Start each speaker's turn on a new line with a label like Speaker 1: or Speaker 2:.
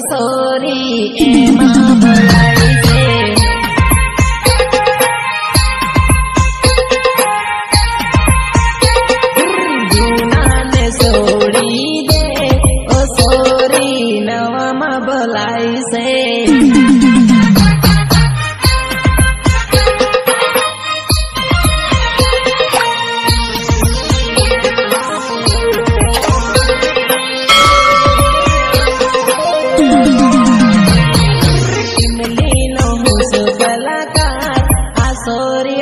Speaker 1: sorry એમાં ભરાય છે ગુનાને sorry Melino, Musu Balaka, Asori ah,